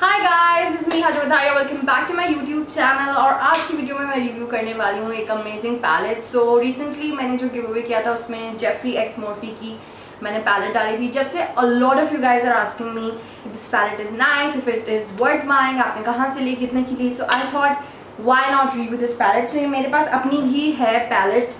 Hi guys is me हज बधारिया welcome back to my YouTube channel और आज की वीडियो में मैं रिव्यू करने वाली हूँ एक अमेजिंग पैलेट सो रिसेंटली मैंने जो गिव अवे किया था उसमें जेफरी एक्स मोर्फी की मैंने पैलेट डाली थी। जब से a lot of you guys are asking me this palette is nice if it is worth buying आपने कहाँ से ली, कितने की ली? So I thought why not review this palette सो ये मेरे पास अपनी भी है पैलेट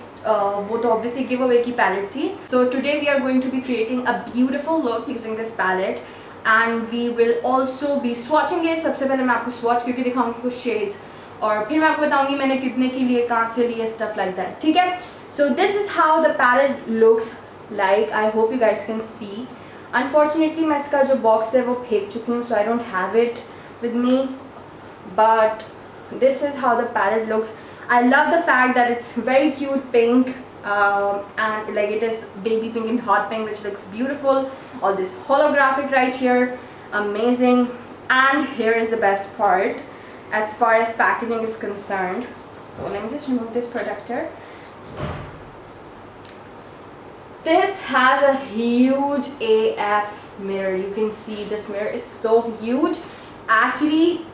वो तो ऑब्वियसली गिव अवे की पैलेट थी। So today we are going to be creating a beautiful look using this palette and we will also be swatching it सबसे पहले मैं आपको स्वॉच करके दिखाऊँगी कुछ शेड्स और फिर मैं आपको बताऊँगी मैंने कितने के लिए, कहाँ से लिए स्टफ़ लाइक दैट ठीक है? So this is how the palette looks like I hope you guys can see unfortunately मैं इसका जो बॉक्स है वो फेंक चुकी हूँ so I don't have it with me but this is how the parrot looks I love the fact that it's very cute pink. Um, and like it is baby pink and hot pink which looks beautiful. All this holographic right here. Amazing. And here is the best part as far as packaging is concerned. So let me just remove this protector. This has a huge AF mirror. You can see this mirror is so huge. Actually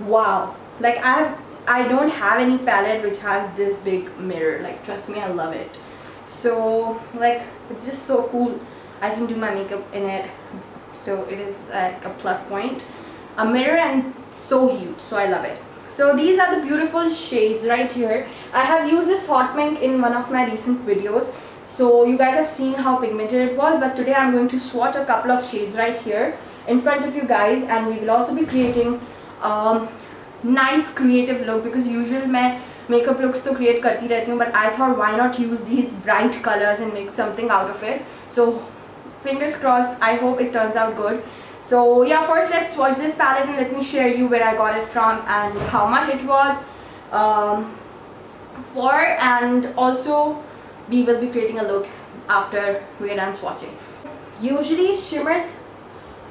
wow. Like I have I don't have any palette which has this big mirror. Like trust me I love it. So like it's just so cool. I can do my makeup in it. So it is like a plus point. A mirror and so huge so I love it. So these are the beautiful shades right here. I have used this hot pink in one of my recent videos. So you guys have seen how pigmented it was but today I'm going to swatch a couple of shades right here in front of you guys and we will also be creating um, nice creative look because usual मैं makeup looks तो create करती रहती हूँ but I thought why not use these bright colors and make something out of it so fingers crossed I hope it turns out good so yeah first let's swatch this palette and let me share you where I got it from and how much it was um, for and also we will be creating a look after we are done swatching usually shimmers Uh,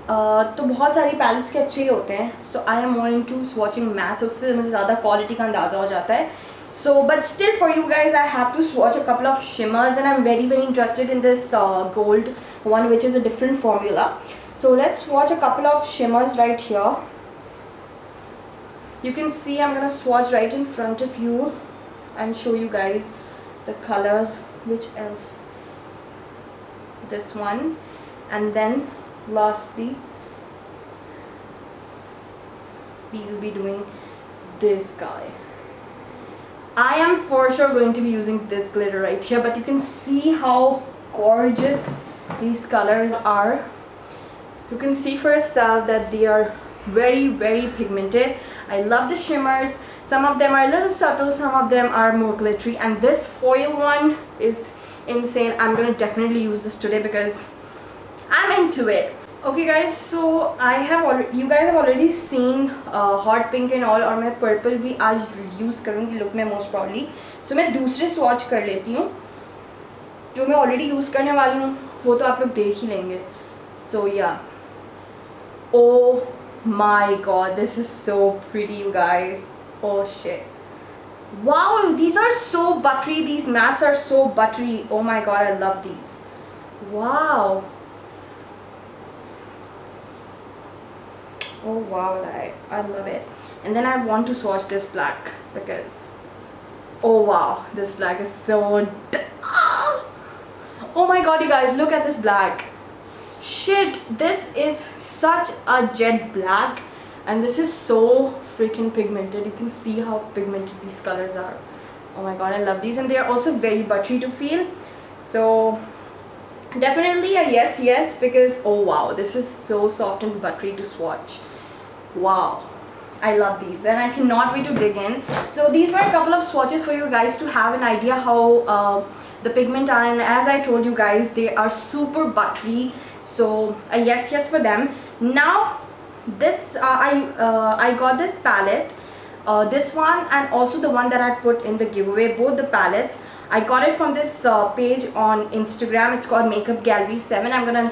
तो बहुत सारी pallets के अच्छे ही होते हैं। So I am more into swatching matte उससे मुझे ज़्यादा क्वालिटी का अंदाज़ा हो जाता है। So but still for you guys I have to swatch a couple of shimmers and I am very very interested in this gold one which is a different formula so let's watch a couple of shimmers right here you can see I am gonna swatch right in front of you and show you guys the colours which else this one and then lastly we will be doing this guy. I am for sure going to be using this glitter right here but you can see how gorgeous these colors are. You can see for yourself that they are very very pigmented. I love the shimmers. Some of them are a little subtle some of them are more glittery and this foil one is insane. I'm gonna definitely use this today because I'm into it okay guys so I have already you guys have already seen hot pink and all और मैं purple भी आज use करूँगी look में most probably सो मैं दूसरे swatch कर लेती हूँ, जो मैं ऑलरेडी यूज़ करने वाली हूँ, वो तो आप लोग देख ही लेंगे. So yeah oh my god this is so pretty you guys oh शे wow these are so buttery these mattes are so buttery oh my god I love these Wow. Oh wow I, I love it. And then I want to swatch this black because oh wow this black is so ah! oh my god you guys look at this black. Shit this is such a jet black and this is so freaking pigmented. You can see how pigmented these colors are. Oh my god I love these and they are also very buttery to feel. So definitely a yes yes because oh wow this is so soft and buttery to swatch wow I love these and I cannot wait to dig in. So these were a couple of swatches for you guys to have an idea how uh, the pigment are. And as I told you guys they are super buttery. So a yes yes for them. Now this uh, I uh, I got this palette uh, this one and also the one that I put in the giveaway both the palettes. I got it from this uh, page on Instagram. It's called makeup gallery 7 I'm gonna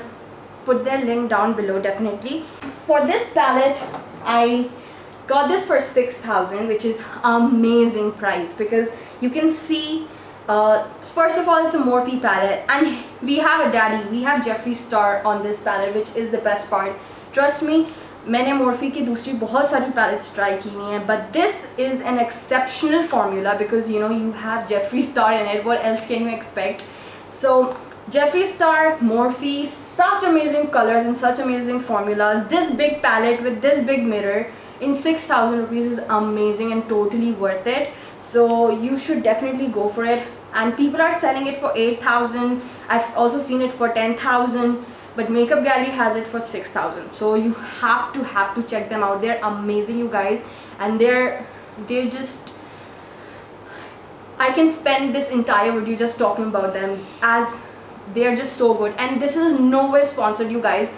put their link down below definitely for this palette I got this for 6000 which is amazing price because you can see uh, first of all it's a Morphe palette and we have a daddy we have Jeffree Star on this palette which is the best part trust me मैंने Morphe की दूसरी बहुत सारी pallets try की हुई हैं but this is an exceptional formula because you know you have Jeffree Star in it what else can you expect so Jeffree Star, Morphe, such amazing colors and such amazing formulas. This big palette with this big mirror in 6000 rupees is amazing and totally worth it. So you should definitely go for it. And people are selling it for 8000 I've also seen it for 10000 but makeup gallery has it for 6000 so you have to have to check them out they're amazing you guys and they're they're just I can spend this entire video just talking about them as they're just so good and this is nowhere sponsored you guys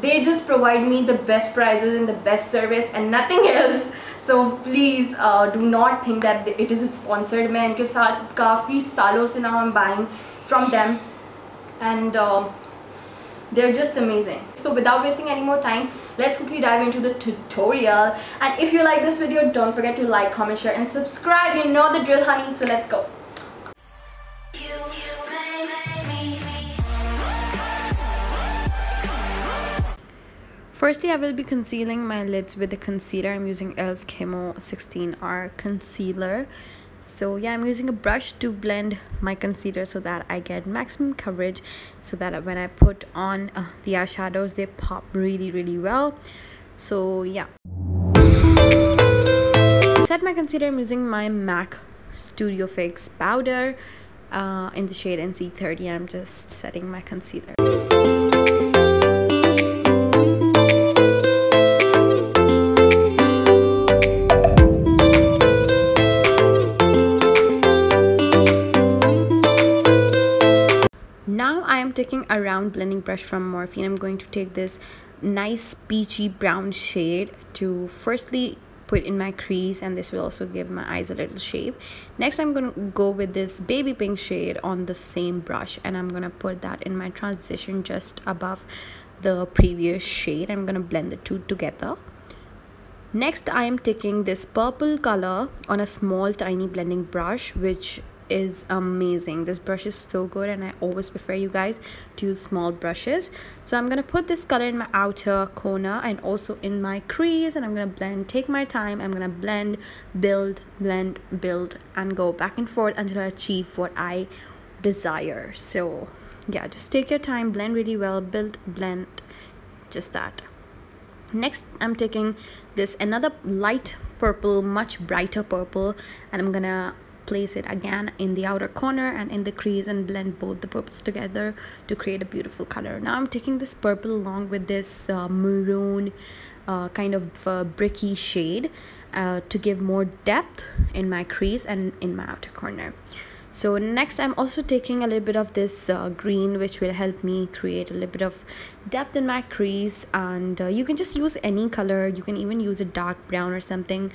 they just provide me the best prices and the best service and nothing else so please uh, do not think that it is sponsored मैं इनके साथ काफ़ी सालों से now I'm buying from them and uh, they're just amazing so without wasting any more time let's quickly dive into the tutorial and if you like this video don't forget to like comment share and subscribe you know the drill honey so let's go Firstly, I will be concealing my lids with the concealer. I'm using e.l.f. Camo 16R concealer so yeah i'm using a brush to blend my concealer so that i get maximum coverage so that when i put on uh, the eyeshadows they pop really really well so yeah set my concealer i'm using my mac studio fix powder uh, in the shade nc30 i'm just setting my concealer now I am taking a round blending brush from Morphe and I'm going to take this nice peachy brown shade to firstly put in my crease and this will also give my eyes a little shape. Next i'm going to go with this baby pink shade on the same brush and i'm going to put that in my transition just above the previous shade. I'm going to blend the two together. Next i am taking this purple color on a small tiny blending brush which is amazing. This brush is so good and i always prefer you guys to use small brushes. So i'm gonna put this color in my outer corner and also in my crease and i'm gonna blend take my time i'm gonna blend build blend build and go back and forth until i achieve what i desire. So yeah just take your time blend really well build blend just that. Next i'm taking this another light purple much brighter purple and i'm gonna place it again in the outer corner and in the crease and blend both the purples together to create a beautiful color. Now i'm taking this purple along with this uh, maroon uh, kind of uh, bricky shade uh, to give more depth in my crease and in my outer corner. So next i'm also taking a little bit of this uh, green which will help me create a little bit of depth in my crease. And uh, you can just use any color. You can even use a dark brown or something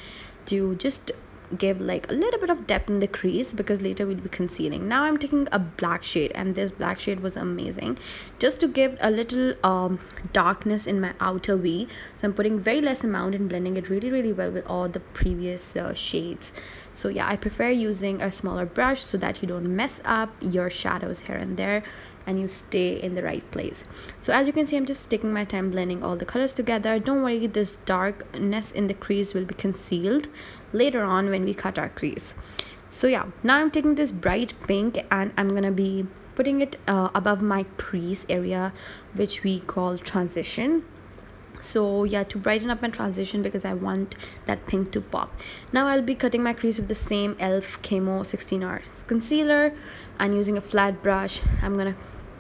to just give like a little bit of depth in the crease because later we'll be concealing. Now i'm taking a black shade and this black shade was amazing. Just to give a little um, darkness in my outer v. So i'm putting very less amount and blending it really really well with all the previous uh, shades. So yeah i prefer using a smaller brush so that you don't mess up your shadows here and there and you stay in the right place. So as you can see i'm just taking my time blending all the colors together. Don't worry this darkness in the crease will be concealed later on when we cut our crease. So yeah now i'm taking this bright pink and i'm gonna be putting it uh, above my crease area which we call transition. So yeah to brighten up my transition because i want that pink to pop. Now i'll be cutting my crease with the same elf camo 16 hours concealer and using a flat brush. I'm gonna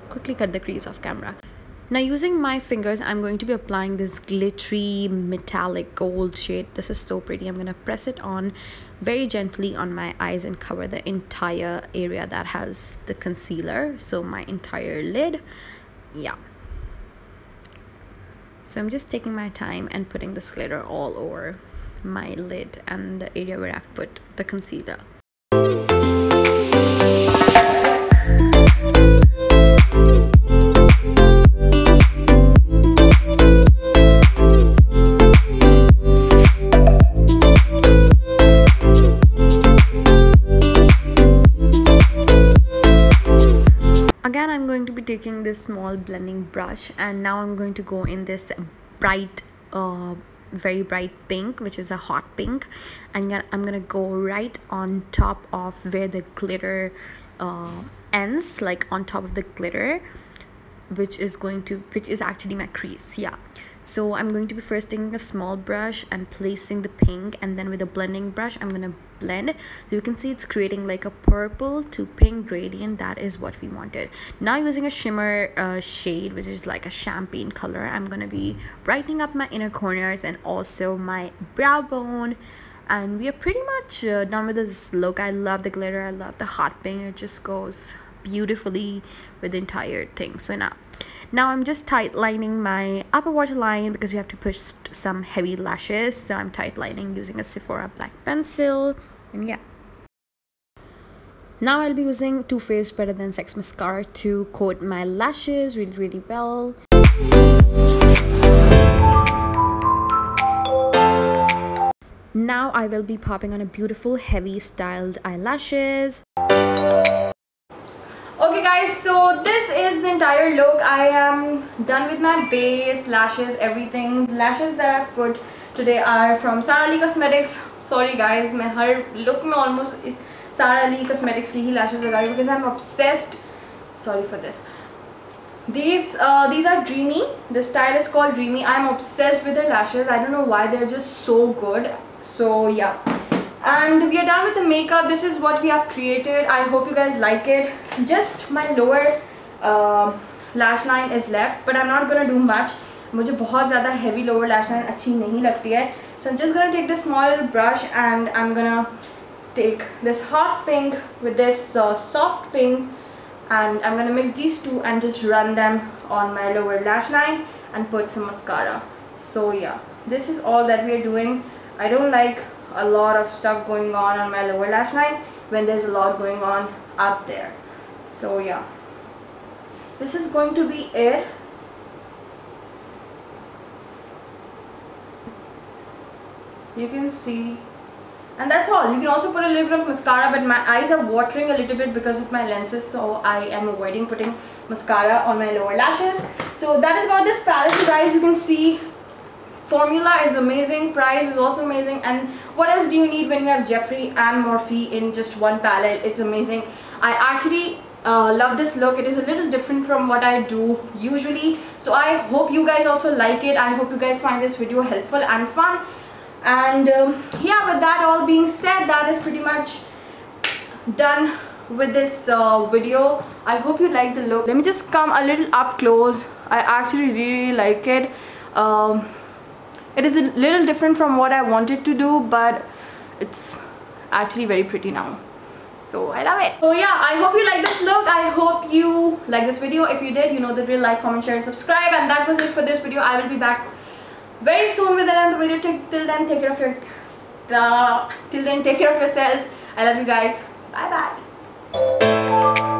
quickly cut the crease off camera. Now using my fingers i'm going to be applying this glittery metallic gold shade. This is so pretty. I'm going to press it on very gently on my eyes and cover the entire area that has the concealer so my entire lid. Yeah. So i'm just taking my time and putting this glitter all over my lid and the area where i've put the concealer again i'm going to be taking this small blending brush and now i'm going to go in this bright uh, very bright pink which is a hot pink. And I'm gonna go right on top of where the glitter uh, ends like on top of the glitter which is going to which is actually my crease yeah so I'm going to be first taking a small brush and placing the pink and then with a blending brush I'm gonna blend. So you can see it's creating like a purple to pink gradient. That is what we wanted. Now using a shimmer uh, shade which is like a champagne color I'm gonna be brightening up my inner corners and also my brow bone. And we are pretty much uh, done with this look. I love the glitter. I love the hot pink. It just goes beautifully with the entire thing. So now now I'm just tight lining my upper waterline because you have to push some heavy lashes. So I'm tight lining using a Sephora black pencil. And yeah. Now I'll be using Too Faced Better Than Sex Mascara to coat my lashes really, really well. Now I will be popping on a beautiful heavy styled eyelashes guys so this is the entire look. I am done with my base lashes everything. Lashes that i've put today are from sara lee cosmetics. Sorry guys my her look me almost is sara lee cosmetics ki lashes lagai because i'm obsessed. Sorry for this. These uh, these are dreamy. The style is called dreamy. I'm obsessed with their lashes. I don't know why they're just so good. So yeah and we are done with the makeup this is what we have created i hope you guys like it just my lower uh, lash line is left but i'm not gonna do much मुझे बहुत ज़्यादा heavy lower lash line अच्छी नहीं लगती है so I'm just gonna take this small brush and I'm gonna take this hot pink with this uh, soft pink and I'm gonna mix these two and just run them on my lower lash line and put some mascara so yeah this is all that we are doing I don't like a lot of stuff going on on my lower lash line when there's a lot going on up there. So yeah. This is going to be it you can see. And that's all. You can also put a little bit of mascara but my eyes are watering a little bit because of my lenses so I am avoiding putting mascara on my lower lashes. So that is about this palette you guys. You can see formula is amazing price is also amazing and what else do you need when you have Jeffree and Morphe in just one palette? It's amazing. I actually uh, love this look. It is a little different from what I do usually. So I hope you guys also like it. I hope you guys find this video helpful and fun. And um, yeah with that all being said that is pretty much done with this uh, video. I hope you like the look. Let me just come a little up close. I actually really like it. Um, it is a little different from what I wanted to do but it's actually very pretty now. So I love it. So yeah I hope you like this look. I hope you like this video. If you did you know the drill. Like comment share and subscribe. And that was it for this video. I will be back very soon with another video. Till then take care of your till then take care of yourself. I love you guys. Bye bye